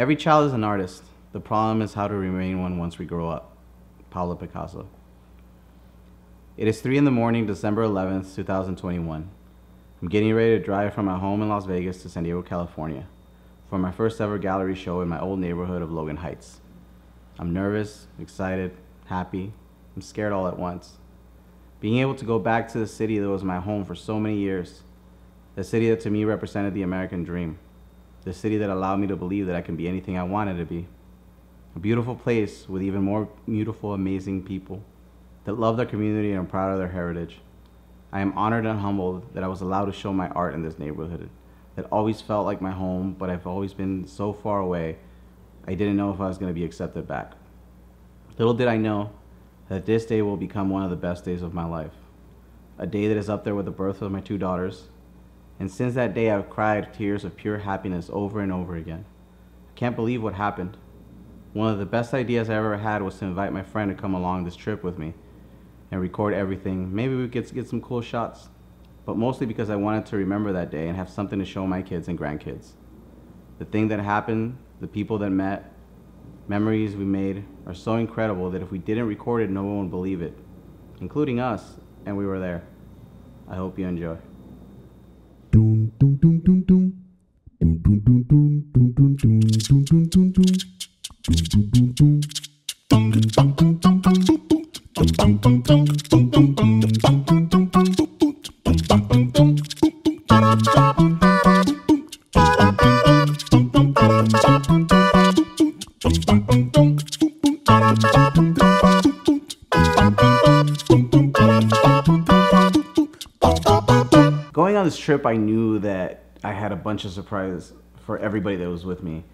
Every child is an artist. The problem is how to remain one once we grow up. Pablo Picasso. It is 3 in the morning, December 11th, 2021. I'm getting ready to drive from my home in Las Vegas to San Diego, California for my first ever gallery show in my old neighborhood of Logan Heights. I'm nervous, excited, happy, I'm scared all at once. Being able to go back to the city that was my home for so many years, the city that to me represented the American dream, the city that allowed me to believe that I can be anything I wanted to be. A beautiful place with even more beautiful, amazing people that love their community and are proud of their heritage. I am honored and humbled that I was allowed to show my art in this neighborhood that always felt like my home, but I've always been so far away, I didn't know if I was going to be accepted back. Little did I know that this day will become one of the best days of my life. A day that is up there with the birth of my two daughters. And since that day, I've cried tears of pure happiness over and over again. I can't believe what happened. One of the best ideas I ever had was to invite my friend to come along this trip with me and record everything. Maybe we could get some cool shots. But mostly because I wanted to remember that day and have something to show my kids and grandkids. The thing that happened, the people that met, memories we made are so incredible that if we didn't record it, no one would believe it, including us, and we were there. I hope you enjoy dun dun dun trip, I knew that I had a bunch of surprises for everybody that was with me.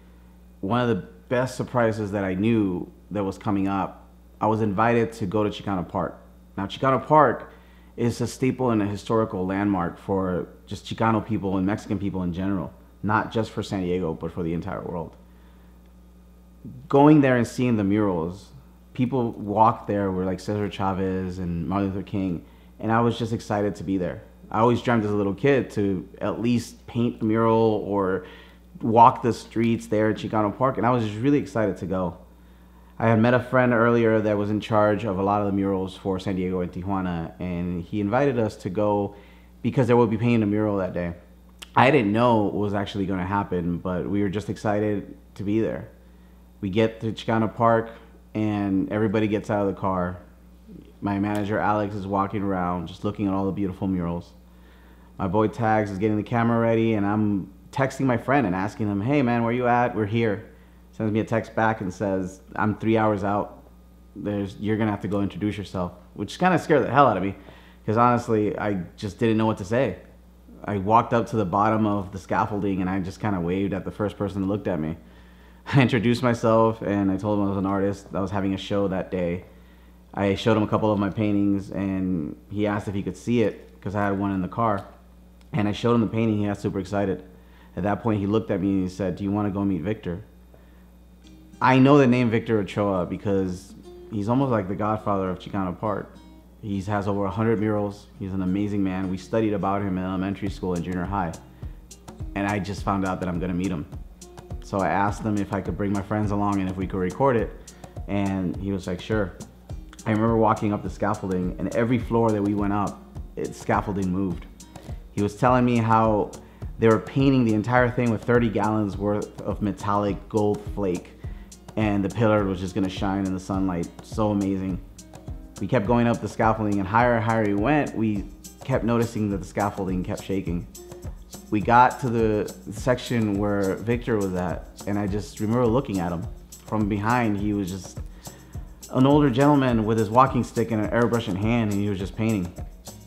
One of the best surprises that I knew that was coming up, I was invited to go to Chicano Park. Now, Chicano Park is a staple and a historical landmark for just Chicano people and Mexican people in general, not just for San Diego, but for the entire world. Going there and seeing the murals, people walked there were like Cesar Chavez and Martin Luther King, and I was just excited to be there. I always dreamed as a little kid to at least paint a mural or walk the streets there at Chicano Park, and I was just really excited to go. I had met a friend earlier that was in charge of a lot of the murals for San Diego and Tijuana, and he invited us to go because there would be painting a mural that day. I didn't know what was actually going to happen, but we were just excited to be there. We get to Chicano Park, and everybody gets out of the car. My manager Alex is walking around, just looking at all the beautiful murals. My boy Tags is getting the camera ready, and I'm texting my friend and asking him, "Hey man, where you at? We're here." sends me a text back and says, "I'm three hours out. There's you're gonna have to go introduce yourself," which kind of scared the hell out of me, because honestly, I just didn't know what to say. I walked up to the bottom of the scaffolding and I just kind of waved at the first person that looked at me. I introduced myself and I told him I was an artist. I was having a show that day. I showed him a couple of my paintings and he asked if he could see it because I had one in the car. And I showed him the painting. He got super excited. At that point, he looked at me and he said, Do you want to go meet Victor? I know the name Victor Ochoa because he's almost like the godfather of Chicano Park. He has over 100 murals. He's an amazing man. We studied about him in elementary school and junior high. And I just found out that I'm gonna meet him. So I asked him if I could bring my friends along and if we could record it. And he was like, sure. I remember walking up the scaffolding and every floor that we went up, it, scaffolding moved. He was telling me how they were painting the entire thing with 30 gallons worth of metallic gold flake and the pillar was just gonna shine in the sunlight. So amazing. We kept going up the scaffolding, and higher and higher we went, we kept noticing that the scaffolding kept shaking. We got to the section where Victor was at, and I just remember looking at him. From behind, he was just an older gentleman with his walking stick and an airbrush in hand, and he was just painting.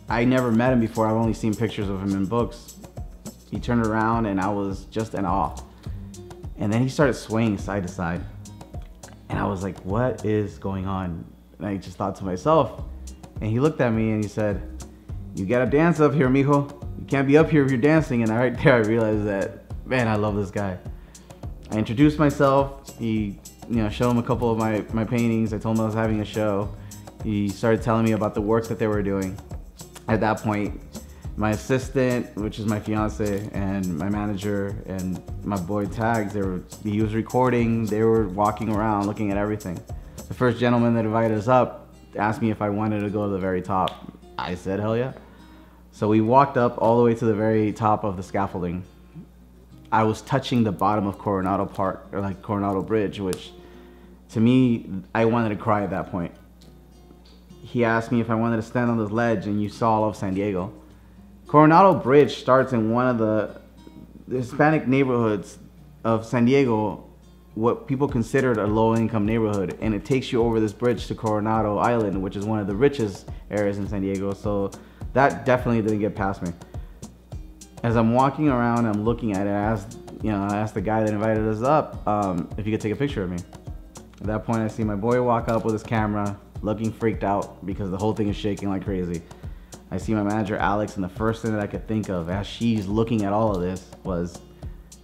I never met him before, I've only seen pictures of him in books. He turned around, and I was just in awe. And then he started swaying side to side. And I was like, what is going on? And I just thought to myself, and he looked at me and he said, you gotta dance up here, mijo. You can't be up here if you're dancing. And right there, I realized that, man, I love this guy. I introduced myself. He, you know, show him a couple of my, my paintings. I told him I was having a show. He started telling me about the work that they were doing. At that point, my assistant, which is my fiance, and my manager and my boy Tags, they were he was recording. They were walking around, looking at everything. The first gentleman that invited us up asked me if I wanted to go to the very top. I said, hell yeah. So we walked up all the way to the very top of the scaffolding. I was touching the bottom of Coronado Park, or like Coronado Bridge, which to me, I wanted to cry at that point. He asked me if I wanted to stand on this ledge and you saw all of San Diego. Coronado Bridge starts in one of the Hispanic neighborhoods of San Diego, what people considered a low income neighborhood, and it takes you over this bridge to Coronado Island, which is one of the richest areas in San Diego. So that definitely didn't get past me. As I'm walking around, I'm looking at it. I asked, you know, I asked the guy that invited us up um, if he could take a picture of me. At that point, I see my boy walk up with his camera, looking freaked out because the whole thing is shaking like crazy. I see my manager Alex, and the first thing that I could think of as she's looking at all of this was,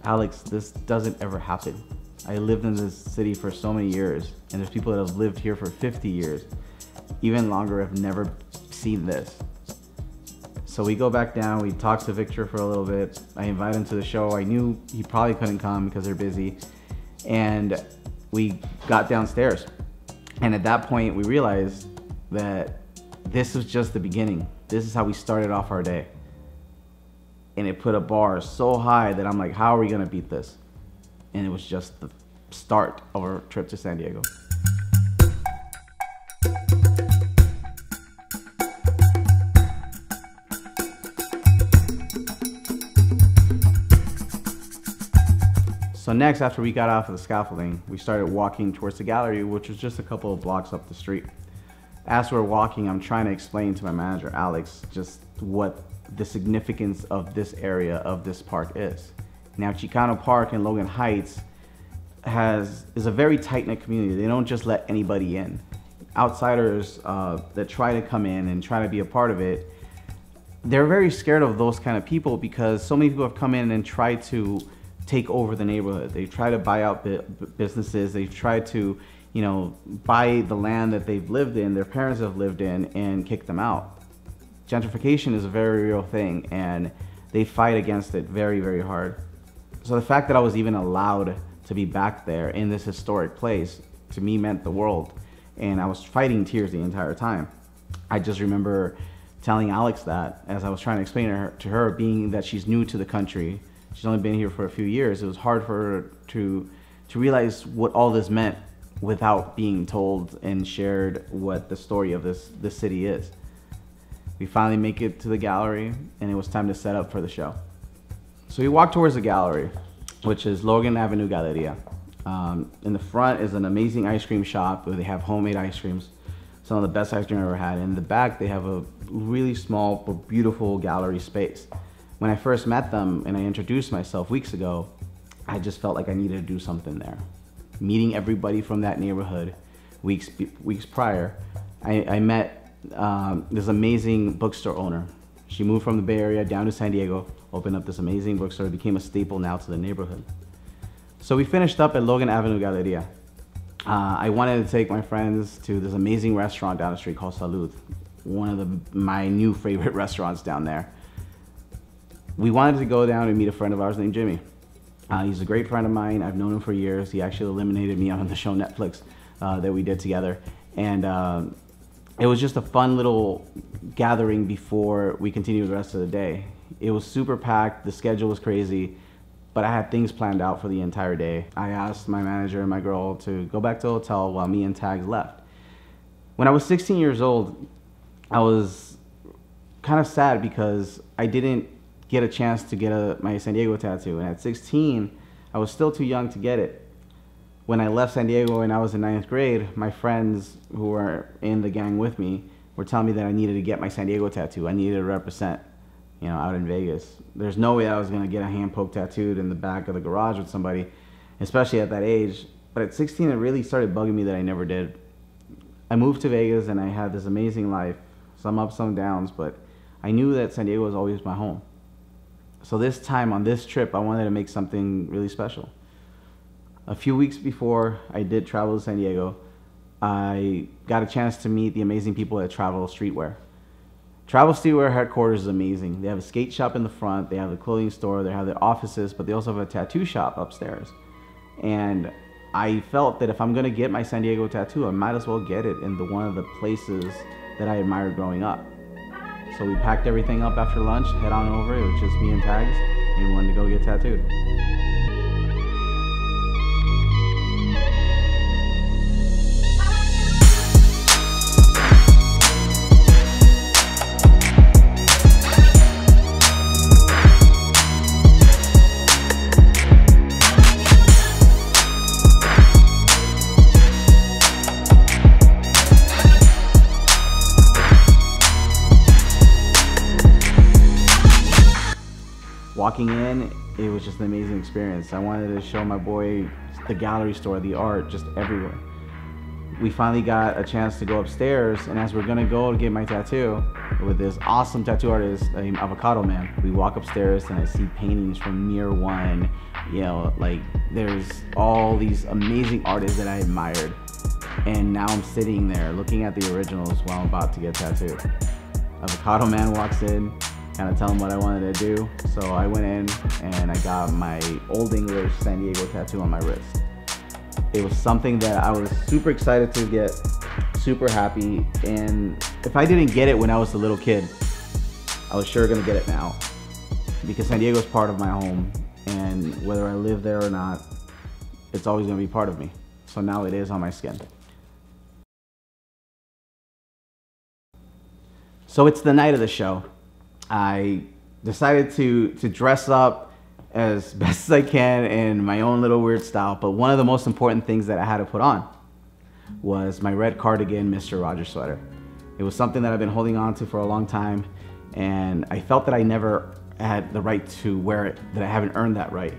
Alex, this doesn't ever happen. I lived in this city for so many years, and there's people that have lived here for 50 years, even longer, have never seen this. So we go back down, we talk to Victor for a little bit. I invite him to the show. I knew he probably couldn't come because they're busy. And we got downstairs. And at that point, we realized that this was just the beginning. This is how we started off our day. And it put a bar so high that I'm like, how are we to beat this? And it was just the start of our trip to San Diego. So next, after we got off of the scaffolding, we started walking towards the gallery, which was just a couple of blocks up the street. As we're walking, I'm trying to explain to my manager, Alex, just what the significance of this area of this park is. Now, Chicano Park in Logan Heights has is a very tight-knit community. They don't just let anybody in. Outsiders uh, that try to come in and try to be a part of it, they're very scared of those kind of people because so many people have come in and tried to take over the neighborhood. They try to buy out businesses. They try to, you know, buy the land that they've lived in, their parents have lived in, and kick them out. Gentrification is a very real thing, and they fight against it very, very hard. So the fact that I was even allowed to be back there in this historic place to me meant the world, and I was fighting tears the entire time. I just remember telling Alex that as I was trying to explain to her, to her being that she's new to the country, she's only been here for a few years. It was hard for her to to realize what all this meant without being told and shared what the story of this this city is. We finally make it to the gallery, and it was time to set up for the show. So we walk towards the gallery, which is Logan Avenue Galleria. Um, in the front is an amazing ice cream shop where they have homemade ice creams, some of the best ice cream I've ever had. In the back, they have a really small but beautiful gallery space when I first met them and I introduced myself weeks ago, I just felt like I needed to do something there. Meeting everybody from that neighborhood weeks weeks prior, I, I met um, this amazing bookstore owner. She moved from the Bay Area down to San Diego, opened up this amazing bookstore, became a staple now to the neighborhood. So we finished up at Logan Avenue Galleria. Uh, I wanted to take my friends to this amazing restaurant down the street called Salud, one of the, my new favorite restaurants down there we wanted to go down and meet a friend of ours named Jimmy. Uh, he's a great friend of mine. I've known him for years. He actually eliminated me on the show Netflix uh, that we did together. And uh, it was just a fun little gathering before we continued the rest of the day. It was super packed, the schedule was crazy, but I had things planned out for the entire day. I asked my manager and my girl to go back to the hotel while me and Tags left. When I was 16 years old, I was kind of sad because I didn't get a chance to get a, my San Diego tattoo. And at 16, I was still too young to get it. When I left San Diego and I was in ninth grade, my friends who were in the gang with me were telling me that I needed to get my San Diego tattoo. I needed to represent, you know, out in Vegas. There's no way I was gonna get a hand poke tattooed in the back of the garage with somebody, especially at that age. But at 16, it really started bugging me that I never did. I moved to Vegas and I had this amazing life, some ups, some downs, but I knew that San Diego was always my home. So this time on this trip, I wanted to make something really special. A few weeks before I did travel to San Diego, I got a chance to meet the amazing people at Travel Streetwear. Travel Streetwear headquarters is amazing. They have a skate shop in the front, they have a clothing store, they have their offices, but they also have a tattoo shop upstairs. And I felt that if I'm gonna get my San Diego tattoo, I might as well get it in the one of the places that I admired growing up. So we packed everything up after lunch, head on over. It was just me and Tags, and we wanted to go get tattooed. In, it was just an amazing experience. I wanted to show my boy the gallery store, the art, just everywhere. We finally got a chance to go upstairs, and as we're gonna go to get my tattoo with this awesome tattoo artist uh, named Avocado Man, we walk upstairs and I see paintings from Mear One. You know, like there's all these amazing artists that I admired, and now I'm sitting there looking at the originals while I'm about to get tattooed. Avocado Man walks in, kind of tell him what I wanted to do. So I went in and I got my Old English San Diego tattoo on my wrist. It was something that I was super excited to get, super happy. And if I didn't get it when I was a little kid, I was sure gonna get it now because San Diego is part of my home. And whether I live there or not, it's always gonna be part of me. So now it is on my skin. So it's the night of the show. I decided to to dress up as best as I can in my own little weird style. But one of the most important things that I had to put on was my red cardigan Mr. Rogers sweater. It was something that I've been holding on to for a long time, and I felt that I never had the right to wear it, that I haven't earned that right.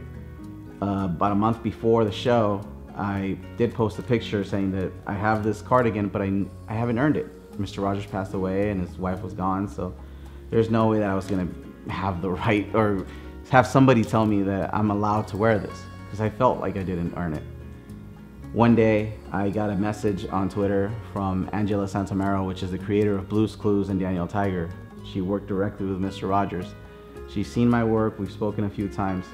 Uh, about a month before the show, I did post a picture saying that I have this cardigan, but I, I haven't earned it. Mr. Rogers passed away and his wife was gone, so there's no way that I was gonna have the right or have somebody tell me that I'm allowed to wear this because I felt like I didn't earn it. One day, I got a message on Twitter from Angela Santomero, which is the creator of Blue's Clues and Daniel Tiger. She worked directly with Mr. Rogers. She's seen my work, we've spoken a few times.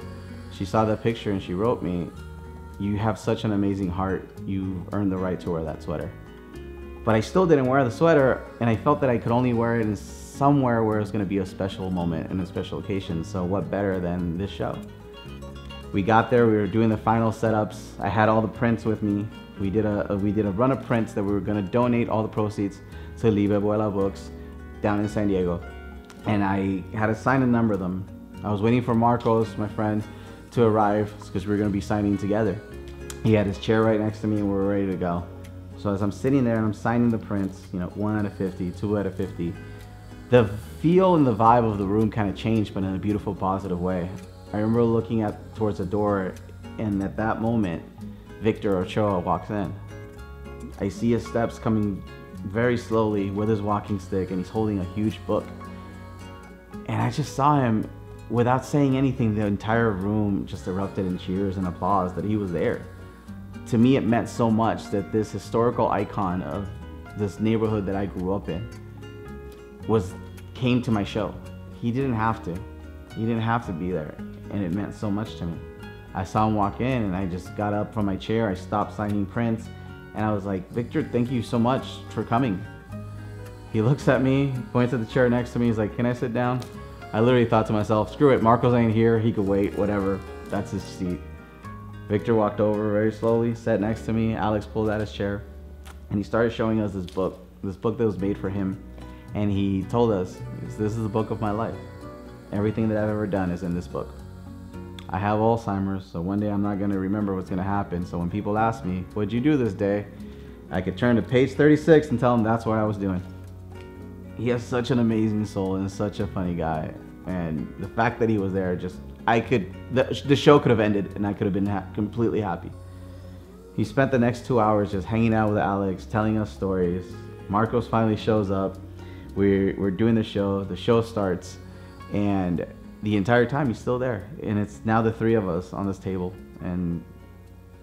She saw that picture and she wrote me, You have such an amazing heart, you've earned the right to wear that sweater. But I still didn't wear the sweater, and I felt that I could only wear it in somewhere where it's going to be a special moment and a special occasion. So what better than this show? We got there. We were doing the final setups. I had all the prints with me. We did a, we did a run of prints that we were going to donate all the proceeds to Libelula Books down in San Diego, and I had to sign a number of them. I was waiting for Marcos, my friend, to arrive because we were going to be signing together. He had his chair right next to me, and we were ready to go. So as I'm sitting there and I'm signing the prints, you know, one out of 50, two out of 50, the feel and the vibe of the room kind of changed, but in a beautiful, positive way. I remember looking at towards the door, and at that moment, Victor Ochoa walks in. I see his steps coming very slowly with his walking stick, and he's holding a huge book. And I just saw him without saying anything. The entire room just erupted in cheers and applause that he was there. To me, it meant so much that this historical icon of this neighborhood that I grew up in was came to my show. He didn't have to. He didn't have to be there, and it meant so much to me. I saw him walk in, and I just got up from my chair. I stopped signing prints, and I was like, Victor, thank you so much for coming. He looks at me, points at the chair next to me. He's like, Can I sit down? I literally thought to myself, Screw it, Marcos ain't here. He could wait, whatever. That's his seat. Victor walked over very slowly, sat next to me. Alex pulled out his chair, and he started showing us this book, this book that was made for him and he told us, This is the book of my life. Everything that I've ever done is in this book. I have Alzheimer's, so one day I'm not going to remember what's going to happen. So when people ask me, What'd you do this day? I could turn to page 36 and tell them that's what I was doing. He has such an amazing soul and such a funny guy. And the fact that he was there, just, I could, the, the show could have ended and I could have been ha- completely happy. He spent the next two hours just hanging out with Alex, telling us stories. Marcos finally shows up we're, we're doing the show, the show starts, and the entire time he's still there. And it's now the three of us on this table. And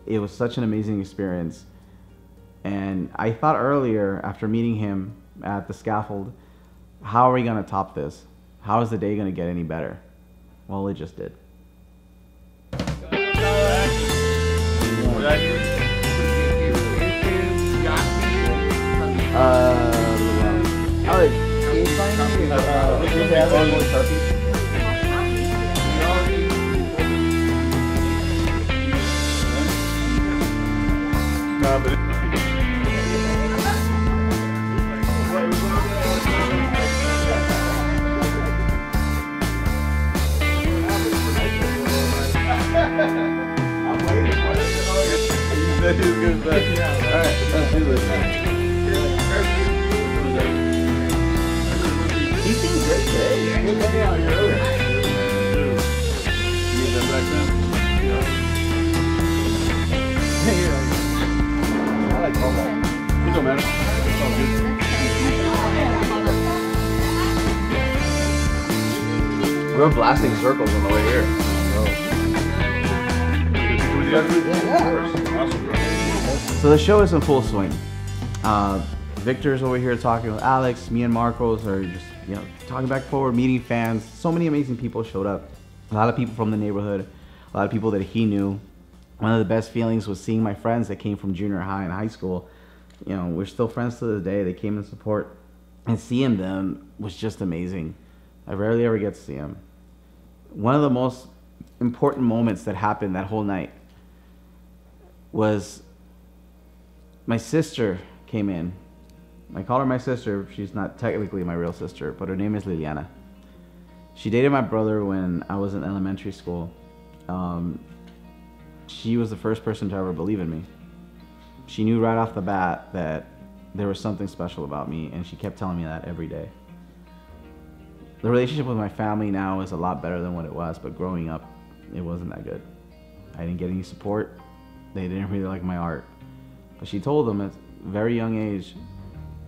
it was such an amazing experience. And I thought earlier, after meeting him at the scaffold, how are we gonna top this? How is the day gonna get any better? Well, it just did. you uh, Richard Taylor or Sharpie? He seems We're blasting circles on the way here. So the show is in full swing. Uh, Victor's over here talking with Alex. Me and Marcos are just you know talking back forward, meeting fans. So many amazing people showed up. A lot of people from the neighborhood. A lot of people that he knew. One of the best feelings was seeing my friends that came from junior high and high school. You know, we're still friends to this day. They came in support, and seeing them was just amazing. I rarely ever get to see them. One of the most important moments that happened that whole night was my sister came in. I call her my sister. She's not technically my real sister, but her name is Liliana. She dated my brother when I was in elementary school. Um, she was the first person to ever believe in me. She knew right off the bat that there was something special about me, and she kept telling me that every day. The relationship with my family now is a lot better than what it was, but growing up, it wasn't that good. I didn't get any support. They didn't really like my art. But she told them at a very young age,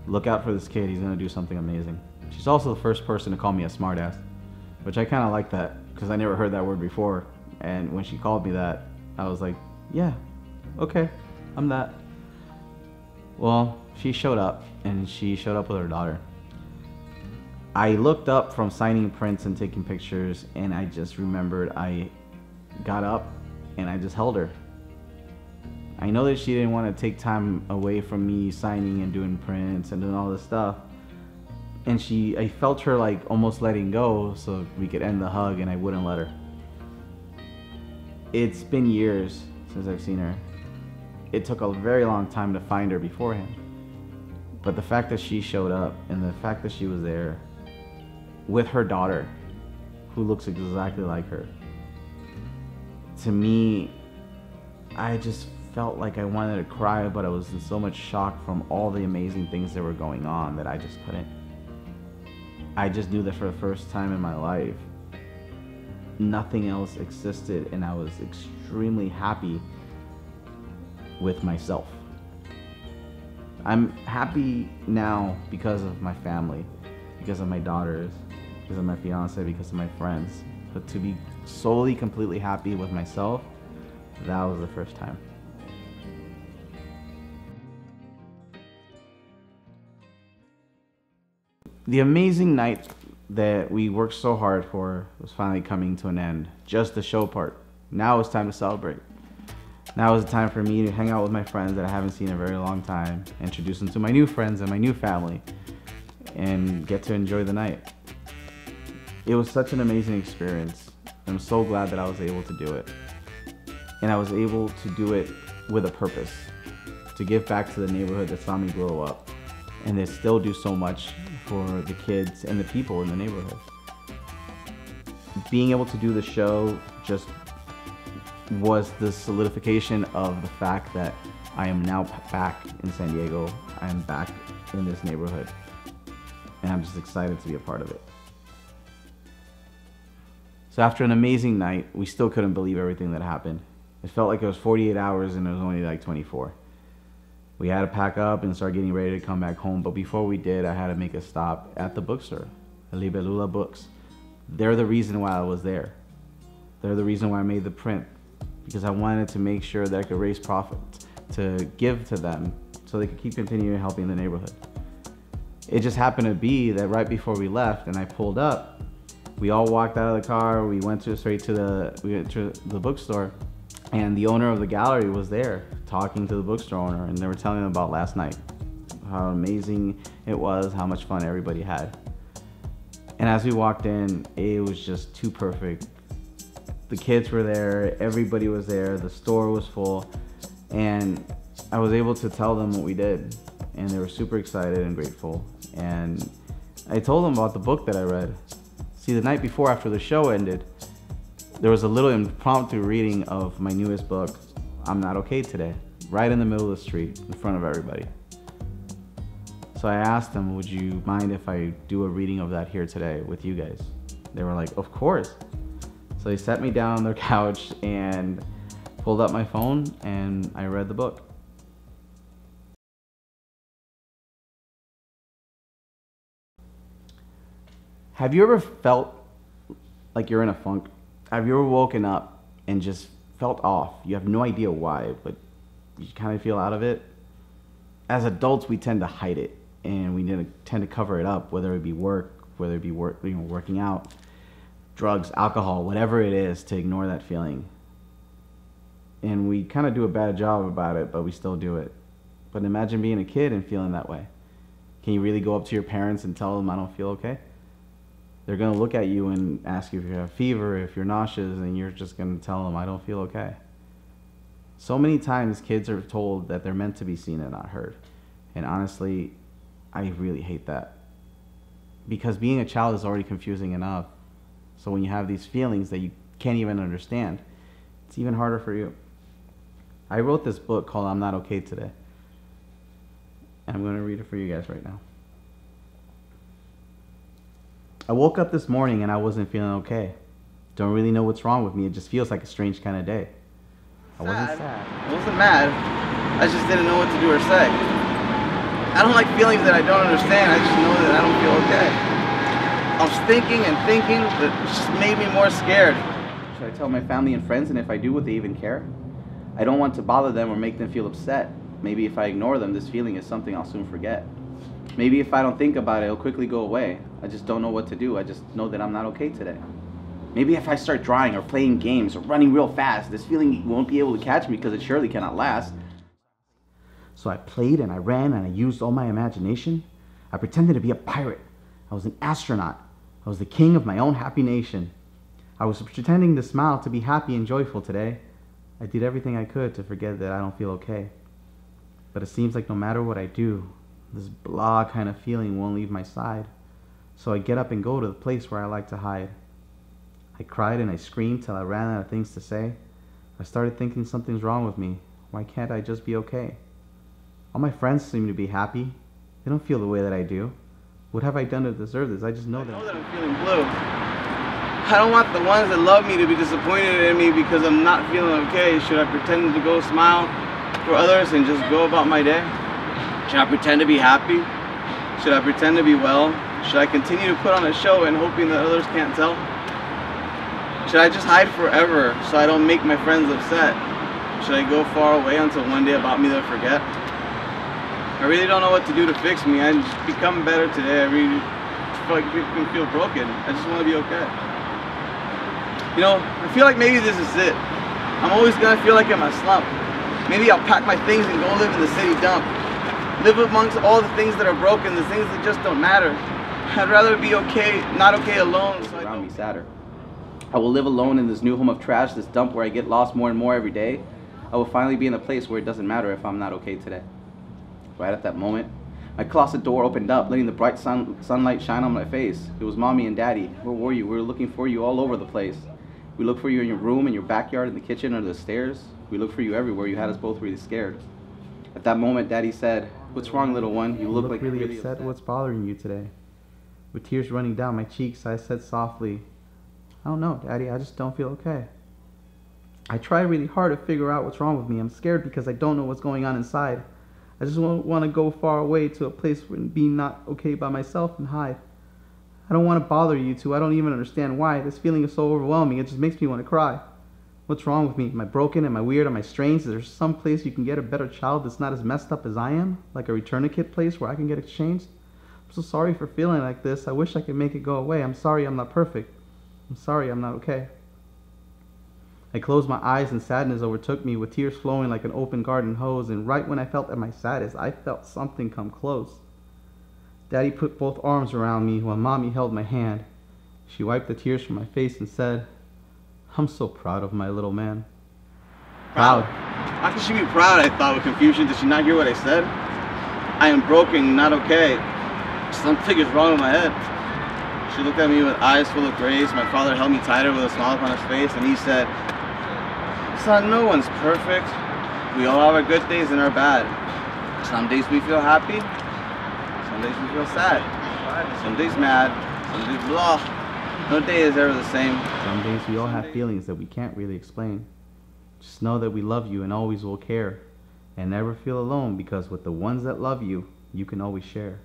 look out for this kid. He's gonna do something amazing. She's also the first person to call me a smartass, which I kind of like that because I never heard that word before. And when she called me that, I was like, yeah, okay, I'm that. Well, she showed up, and she showed up with her daughter. I looked up from signing prints and taking pictures, and I just remembered I got up and I just held her. I know that she didn't want to take time away from me signing and doing prints and doing all this stuff. And she, I felt her like almost letting go so we could end the hug, and I wouldn't let her. It's been years since I've seen her. It took a very long time to find her beforehand. But the fact that she showed up and the fact that she was there with her daughter, who looks exactly like her, to me, I just felt like I wanted to cry, but I was in so much shock from all the amazing things that were going on that I just couldn't. I just knew that for the first time in my life, nothing else existed, and I was extremely happy with myself. I'm happy now because of my family, because of my daughters, because of my fiance, because of my friends. But to be solely, completely happy with myself, that was the first time. The amazing night that we worked so hard for was finally coming to an end. Just the show part. Now it's time to celebrate. Now is the time for me to hang out with my friends that I haven't seen in a very long time, introduce them to my new friends and my new family, and get to enjoy the night. It was such an amazing experience. I'm so glad that I was able to do it. And I was able to do it with a purpose to give back to the neighborhood that saw me grow up and they still do so much for the kids and the people in the neighborhood. Being able to do the show just was the solidification of the fact that I am now back in San Diego. I am back in this neighborhood. And I'm just excited to be a part of it. So after an amazing night, we still couldn't believe everything that happened. It felt like it was 48 hours and it was only like 24. We had to pack up and start getting ready to come back home, but before we did, I had to make a stop at the bookstore, Libelula Books. They're the reason why I was there. They're the reason why I made the print because I wanted to make sure that I could raise profits to give to them so they could keep continuing helping the neighborhood. it just happened to be that right before we left and I pulled up, we all walked out of the car. We went to straight to the we went to the bookstore, and the owner of the gallery was there talking to the bookstore owner, and they were telling him about last night, how amazing it was, how much fun everybody had. And as we walked in, it was just too perfect. The kids were there, everybody was there, the store was full, and I was able to tell them what we did, and they were super excited and grateful. And I told them about the book that I read. See, the night before, after the show ended, there was a little impromptu reading of my newest book, I'm Not Okay Today, right in the middle of the street in front of everybody. So I asked them, Would you mind if I do a reading of that here today with you guys? They were like, Of course. So they sat me down on their couch and pulled up my phone and I read the book. Have you ever felt like you're in a funk? Have you ever woken up and just felt off? You have no idea why, but you kind of feel out of it. As adults, we tend to hide it and we tend to cover it up, whether it be work, whether it be work, you know, working out, drugs, alcohol, whatever it is, to ignore that feeling. And we kind of do a bad job about it, but we still do it. But imagine being a kid and feeling that way. Can you really go up to your parents and tell them I don't feel okay? They're gonna look at you and ask you if you have fever, if you're nauseous, and you're just gonna tell them I don't feel okay. So many times kids are told that they're meant to be seen and not heard. And honestly, I really hate that. Because being a child is already confusing enough. So when you have these feelings that you can't even understand, it's even harder for you. I wrote this book called I'm Not Okay Today. And I'm going to read it for you guys right now. I woke up this morning and I wasn't feeling okay. Don't really know what's wrong with me. It just feels like a strange kind of day. I wasn't sad. I wasn't mad. I just didn't know what to do or say. I don't like feelings that I don't understand. I just know that I don't feel okay. I was thinking and thinking, but it just made me more scared. Should I tell my family and friends? And if I do, would they even care? I don't want to bother them or make them feel upset. Maybe if I ignore them, this feeling is something I'll soon forget. Maybe if I don't think about it, it'll quickly go away. I just don't know what to do. I just know that I'm not okay today. Maybe if I start drawing or playing games or running real fast, this feeling won't be able to catch me because it surely cannot last. So I played and I ran and I used all my imagination. I pretended to be a pirate. I was an astronaut. I was the king of my own happy nation. I was pretending to smile to be happy and joyful today. I did everything I could to forget that I don't feel okay. But it seems like no matter what I do, this blah kind of feeling won't leave my side. So I get up and go to the place where I like to hide. I cried and I screamed till I ran out of things to say. I started thinking something's wrong with me. Why can't I just be okay? All my friends seem to be happy. They don't feel the way that I do. What have I done to deserve this? I just know I that. know that I'm feeling blue. I don't want the ones that love me to be disappointed in me because I'm not feeling okay. Should I pretend to go smile for others and just go about my day? Should I pretend to be happy? Should I pretend to be well? Should I continue to put on a show and hoping that others can't tell? Should I just hide forever so I don't make my friends upset? Should I go far away until one day about me they'll forget? I really don't know what to do to fix me. I just become better today. I really feel like people can feel broken. I just want to be okay. You know, I feel like maybe this is it. I'm always gonna feel like I'm a slump. Maybe I'll pack my things and go live in the city dump. Live amongst all the things that are broken, the things that just don't matter. I'd rather be okay, not okay alone. So I around me sadder. I will live alone in this new home of trash, this dump where I get lost more and more every day. I will finally be in a place where it doesn't matter if I'm not okay today. Right at that moment, my closet door opened up, letting the bright sun, sunlight shine on my face. It was mommy and daddy. Where were you? We were looking for you all over the place. We looked for you in your room, in your backyard, in the kitchen, under the stairs. We looked for you everywhere. You had us both really scared. At that moment, daddy said, What's wrong, little one? You look, like really, really upset. upset. What's bothering you today? With tears running down my cheeks, I said softly, I don't know, Daddy. I just don't feel okay. I try really hard to figure out what's wrong with me. I'm scared because I don't know what's going on inside. I just want to go far away to a place where be not okay by myself and hide. I don't want to bother you two. I don't even understand why. This feeling is so overwhelming. It just makes me want to cry. What's wrong with me? Am I broken? Am I weird? Am I strange? Is there some place you can get a better child that's not as messed up as I am? Like a return a kit place where I can get exchanged? So sorry for feeling like this. I wish I could make it go away. I'm sorry I'm not perfect. I'm sorry I'm not okay. I closed my eyes and sadness overtook me with tears flowing like an open garden hose. And right when I felt at my saddest, I felt something come close. Daddy put both arms around me while mommy held my hand. She wiped the tears from my face and said, I'm so proud of my little man. Proud? How could she be proud? I thought with confusion. Did she not hear what I said? I am broken, not okay. Something is wrong with my head. She looked at me with eyes full of grace. My father held me tighter with a smile upon his face, and he said, Son, no one's perfect. We all have our good days and our bad. Some days we feel happy, some days we feel sad. Some days mad, some days blah. No day is ever the same. Some days we all have feelings that we can't really explain. Just know that we love you and always will care. And never feel alone because with the ones that love you, you can always share.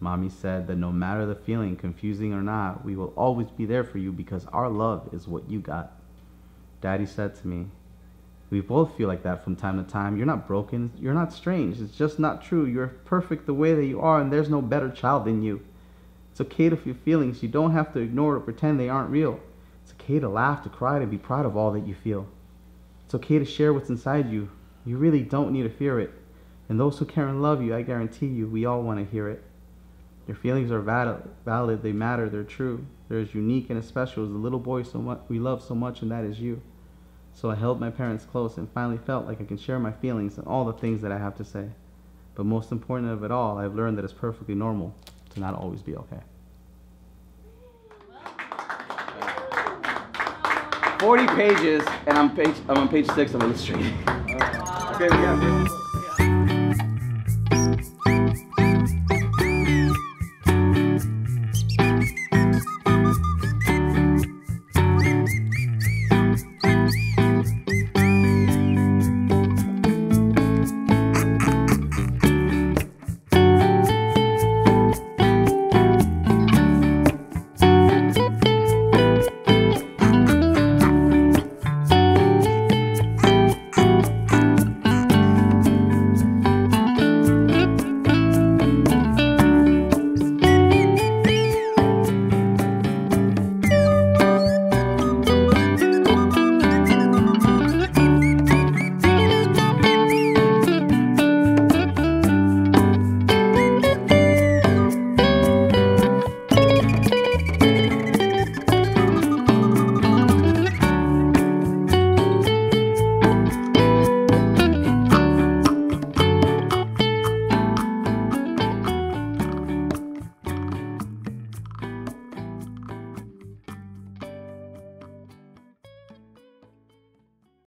Mommy said that no matter the feeling, confusing or not, we will always be there for you because our love is what you got. Daddy said to me, We both feel like that from time to time. You're not broken. You're not strange. It's just not true. You're perfect the way that you are, and there's no better child than you. It's okay to feel feelings. You don't have to ignore or pretend they aren't real. It's okay to laugh, to cry, to be proud of all that you feel. It's okay to share what's inside you. You really don't need to fear it. And those who care and love you, I guarantee you, we all want to hear it. Your feelings are valid, valid, they matter, they're true. They're as unique and as special as the little boy so much we love so much, and that is you. So I held my parents close and finally felt like I can share my feelings and all the things that I have to say. But most important of it all, I've learned that it's perfectly normal to not always be okay. 40 pages, and I'm page I'm on page six of illustrating. Okay, we yeah.